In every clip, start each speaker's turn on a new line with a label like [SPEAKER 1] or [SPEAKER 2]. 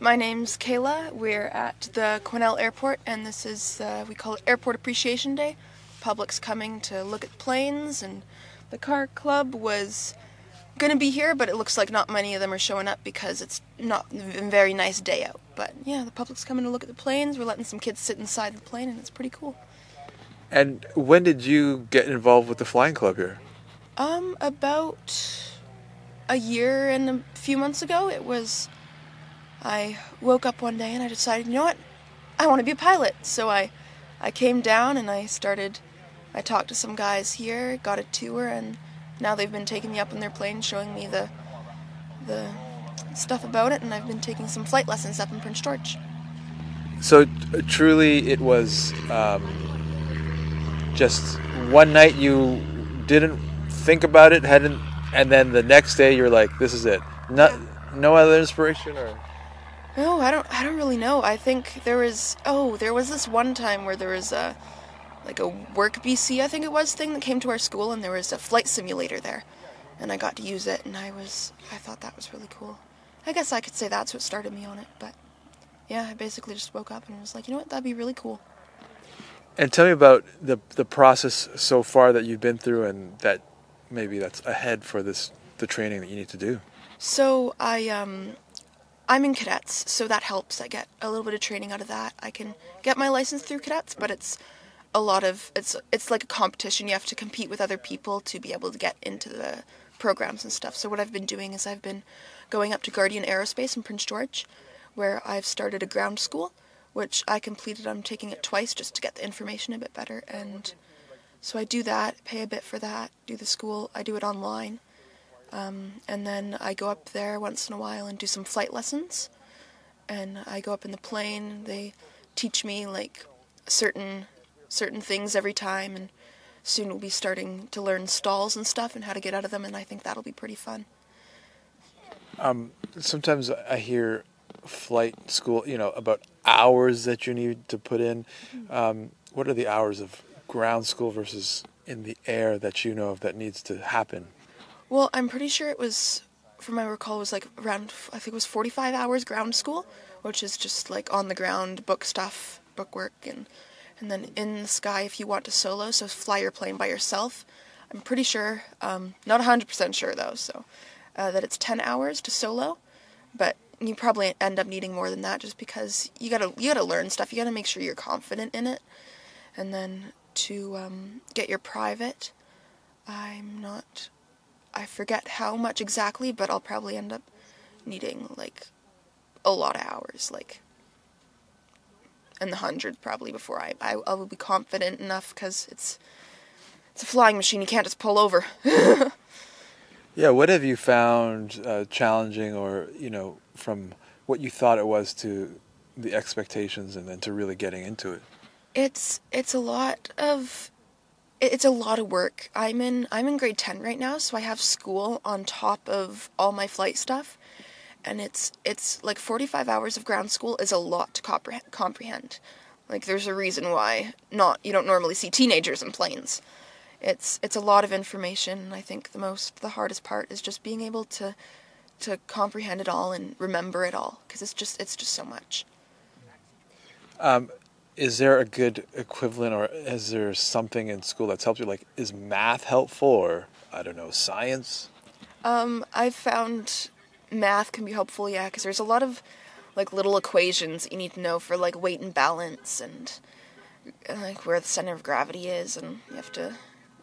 [SPEAKER 1] My name's Kayla. We're at the Quesnel Airport, and this is, uh, we call it Airport Appreciation Day. Public's coming to look at planes, and the car club was gonna be here, but it looks like not many of them are showing up because it's not a very nice day out. But yeah, the public's coming to look at the planes. We're letting some kids sit inside the plane, and it's pretty cool.
[SPEAKER 2] And when did you get involved with the flying club here?
[SPEAKER 1] Um, about a year and a few months ago, it was. I woke up one day and I decided, you know what, I want to be a pilot. So I, I came down and I started. I talked to some guys here, got a tour, and now they've been taking me up in their plane, showing me the, the stuff about it, and I've been taking some flight lessons up in Prince George.
[SPEAKER 2] So truly, it was um, just one night you didn't think about it, hadn't, and then the next day you're like, "This is it." Not, no other inspiration, or
[SPEAKER 1] No, I don't. I don't really know. I think there was. Oh, there was this one time where there was a, like a work BC, I think it was, thing that came to our school, and there was a flight simulator there, and I got to use it, and I was. I thought that was really cool. I guess I could say that's what started me on it, but yeah, I basically just woke up and was like, you know what, that'd be really cool.
[SPEAKER 2] And tell me about the the process so far that you've been through, and that maybe that's ahead for this the training that you need to do.
[SPEAKER 1] So I um I'm in cadets, so that helps. I get a little bit of training out of that. I can get my license through cadets, but it's a lot of it's it's like a competition. You have to compete with other people to be able to get into the programs and stuff. So what I've been doing is I've been going up to Guardian Aerospace in Prince George, where I've started a ground school, which I completed. I'm taking it twice just to get the information a bit better and so I do that, pay a bit for that, do the school. I do it online. Um, and then I go up there once in a while and do some flight lessons. And I go up in the plane. They teach me like certain certain things every time, and soon we'll be starting to learn stalls and stuff and how to get out of them. And I think that'll be pretty fun.
[SPEAKER 2] Um, sometimes I hear flight school, you know, about hours that you need to put in. Um, what are the hours of ground school versus in the air that you know of that needs to happen?
[SPEAKER 1] Well, I'm pretty sure it was, from my recall, it was like around I think it was 45 hours ground school, which is just like on the ground book stuff, book work, and and then in the sky if you want to solo, so fly your plane by yourself. I'm pretty sure, um, not 100% sure though, so uh, that it's 10 hours to solo, but you probably end up needing more than that just because you gotta you gotta learn stuff. You gotta make sure you're confident in it, and then to um, get your private, I'm not. I forget how much exactly, but I'll probably end up needing like a lot of hours, like in the hundreds probably before I I, I will be confident enough because it's it's a flying machine. You can't just pull over.
[SPEAKER 2] Yeah, what have you found uh, challenging, or you know, from what you thought it was to the expectations, and then to really getting into it?
[SPEAKER 1] It's it's a lot of it's a lot of work. I'm in I'm in grade 10 right now, so I have school on top of all my flight stuff. And it's it's like 45 hours of ground school is a lot to comprehend. comprehend. Like there's a reason why not you don't normally see teenagers in planes. It's it's a lot of information. I think the most the hardest part is just being able to to comprehend it all and remember it all because it's just it's just so much.
[SPEAKER 2] Um, is there a good equivalent, or is there something in school that's helped you? Like, is math helpful, or I don't know, science?
[SPEAKER 1] Um, I've found math can be helpful, yeah, because there's a lot of like little equations you need to know for like weight and balance and like where the center of gravity is, and you have to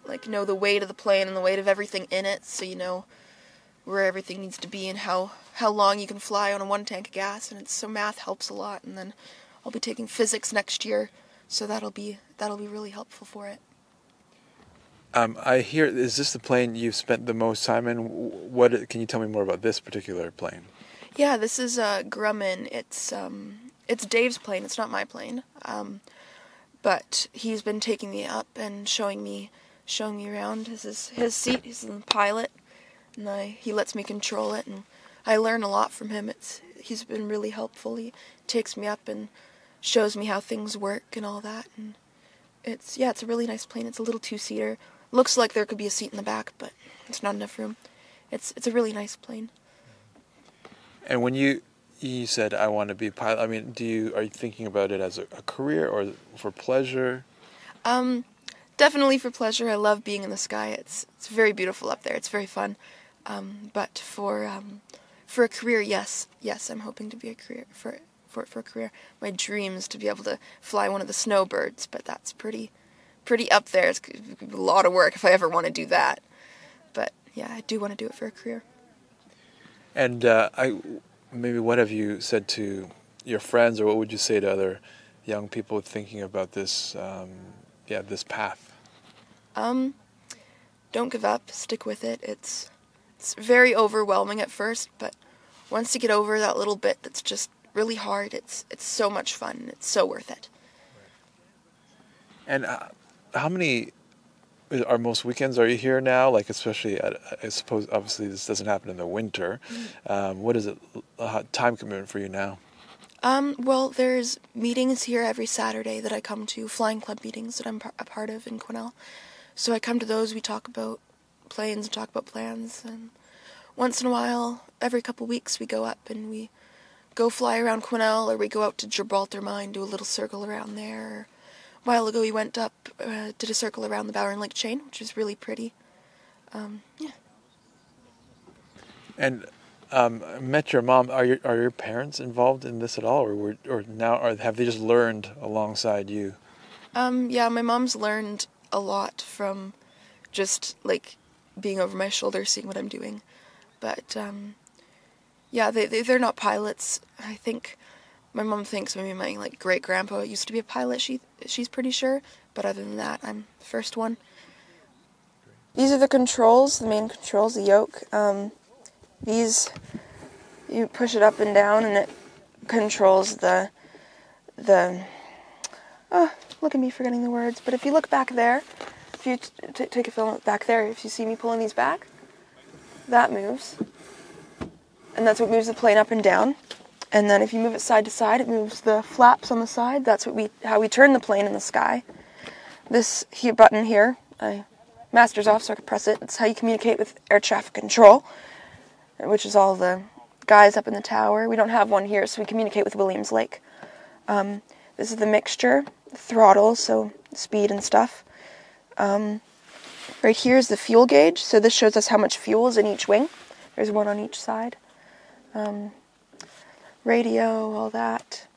[SPEAKER 1] like know the weight of the plane and the weight of everything in it, so you know where everything needs to be and how how long you can fly on a one tank of gas, and it's so math helps a lot. And then I'll be taking physics next year, so that'll be that'll be really helpful for it.
[SPEAKER 2] Um, I hear. Is this the plane you've spent the most time in? What can you tell me more about this particular plane?
[SPEAKER 1] Yeah, this is uh, Grumman. It's um, it's Dave's plane. It's not my plane. Um, but he's been taking me up and showing me showing me around. This is his seat. He's the pilot, and I he lets me control it, and I learn a lot from him. It's he's been really helpful. He takes me up and shows me how things work and all that, and it's yeah, it's a really nice plane. It's a little two seater. Looks like there could be a seat in the back, but it's not enough room. It's it's a really nice plane.
[SPEAKER 2] And when you you said I want to be a pilot. I mean, do you are you thinking about it as a, a career or for pleasure?
[SPEAKER 1] Um, definitely for pleasure. I love being in the sky. It's it's very beautiful up there. It's very fun. Um, but for um, for a career, yes, yes, I'm hoping to be a career for for for a career. My dream is to be able to fly one of the snowbirds, but that's pretty pretty up there. It's a lot of work if I ever want to do that. But yeah, I do want to do it for a career.
[SPEAKER 2] And uh, I maybe what have you said to your friends, or what would you say to other young people thinking about this? Um, yeah, this path.
[SPEAKER 1] Um, don't give up. Stick with it. It's it's very overwhelming at first, but once you get over that little bit that's just really hard, it's it's so much fun. It's so worth it.
[SPEAKER 2] And uh, how many are most weekends are you here now? Like especially, at, I suppose obviously this doesn't happen in the winter.
[SPEAKER 1] Mm-hmm.
[SPEAKER 2] Um, what is it uh, time commitment for you now?
[SPEAKER 1] Um, well, there's meetings here every Saturday that I come to, flying club meetings that I'm a part of in Quesnel. So I come to those. We talk about planes and talk about plans, and once in a while, every couple weeks, we go up and we go fly around Quesnel, or we go out to Gibraltar Mine, do a little circle around there. A while ago, we went up, uh, did a circle around the Bowron Lake chain, which is really pretty. Um, yeah.
[SPEAKER 2] And um, I met your mom. Are your are your parents involved in this at all, or were, or now, or have they just learned alongside you?
[SPEAKER 1] Um, yeah, my mom's learned a lot from just like being over my shoulder, seeing what I'm doing. But um, yeah, they, they they're not pilots. I think my mom thinks maybe my like great grandpa used to be a pilot. She she's pretty sure. But other than that, I'm the first one. These are the controls, the main controls, the yoke. Um, these you push it up and down, and it controls the the. Oh, look at me forgetting the words. But if you look back there, if you t- t- take a film back there, if you see me pulling these back, that moves, and that's what moves the plane up and down. And then if you move it side to side, it moves the flaps on the side. That's what we how we turn the plane in the sky. This here button here, I master's off so I can press it. It's how you communicate with air traffic control, which is all the guys up in the tower. We don't have one here, so we communicate with Williams Lake. Um, this is the mixture, the throttle, so speed and stuff. Um, right here is the fuel gauge, so this shows us how much fuel is in each wing. There's one on each side. Um, radio, all that.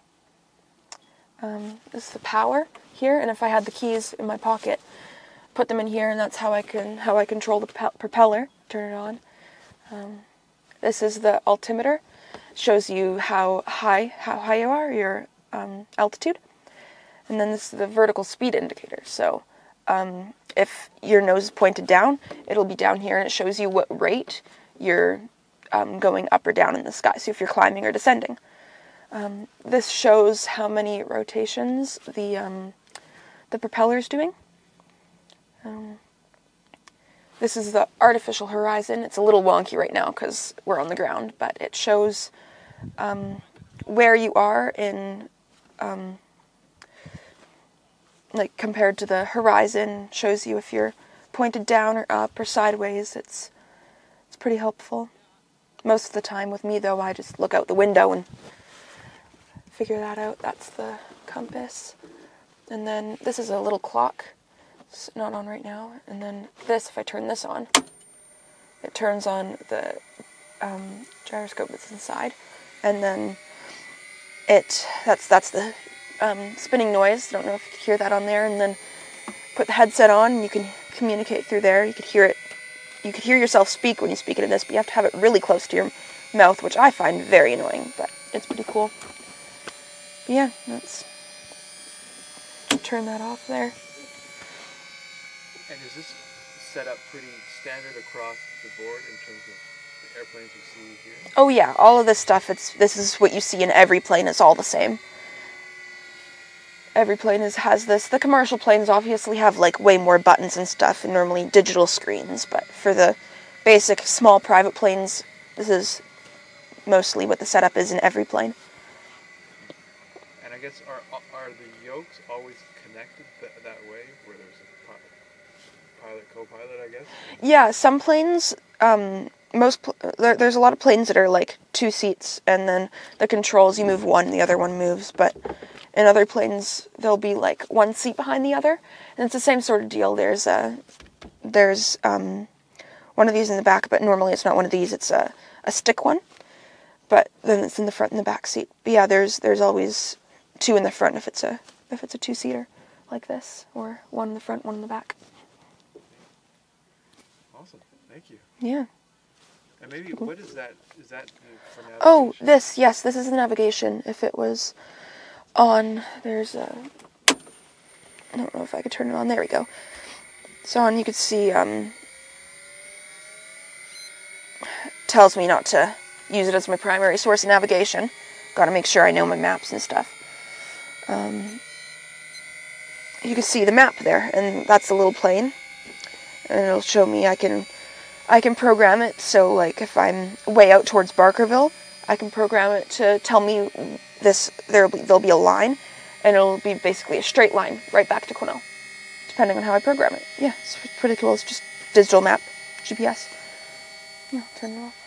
[SPEAKER 1] Um, this is the power here, and if I had the keys in my pocket, put them in here, and that's how I can how I control the pe- propeller. Turn it on. Um, this is the altimeter. Shows you how high how high you are, your um, altitude, and then this is the vertical speed indicator. So um, if your nose is pointed down, it'll be down here, and it shows you what rate you're um, going up or down in the sky. So if you're climbing or descending. Um, this shows how many rotations the um, the propeller is doing. Um, this is the artificial horizon. It's a little wonky right now because we're on the ground, but it shows um, where you are in, um, like compared to the horizon. Shows you if you're pointed down or up or sideways. It's it's pretty helpful. Most of the time with me though, I just look out the window and figure that out. That's the compass. And then this is a little clock. It's not on right now. And then this, if I turn this on, it turns on the um, gyroscope that's inside. And then it, that's, that's the um, spinning noise. I don't know if you can hear that on there. And then put the headset on and you can communicate through there. You could hear it. You could hear yourself speak when you speak into this, but you have to have it really close to your mouth, which I find very annoying, but it's pretty cool. But yeah, let's turn that off there.
[SPEAKER 2] And is this set up pretty standard across the board in terms of the airplanes you see here?
[SPEAKER 1] Oh yeah, all of this stuff. It's this is what you see in every plane. It's all the same. Every plane is has this. The commercial planes obviously have like way more buttons and stuff, and normally digital screens. But for the basic small private planes, this is mostly what the setup is in every plane.
[SPEAKER 2] And I guess are are the yokes always connected th- that way, where there's a pi- pilot co-pilot? I guess.
[SPEAKER 1] Yeah, some planes um, most pl- there, there's a lot of planes that are like two seats, and then the controls you move one, the other one moves. But in other planes, there'll be like one seat behind the other, and it's the same sort of deal. There's a there's um, one of these in the back, but normally it's not one of these. It's a a stick one, but then it's in the front and the back seat. But yeah, there's there's always two in the front if it's a if it's a two seater like this, or one in the front, one in the back.
[SPEAKER 2] Awesome. Thank you.
[SPEAKER 1] Yeah.
[SPEAKER 2] And maybe what is that? Is that for navigation?
[SPEAKER 1] Oh, this, yes, this is the navigation. If it was on, there's a. I don't know if I could turn it on. There we go. So on, you could see, um. Tells me not to use it as my primary source of navigation. Gotta make sure I know my maps and stuff. Um, you can see the map there, and that's the little plane. And it'll show me I can I can program it so like if I'm way out towards Barkerville, I can program it to tell me this there'll be there'll be a line and it'll be basically a straight line right back to Quesnel. Depending on how I program it. Yeah, it's pretty cool. It's just digital map, GPS. Yeah, turn it off.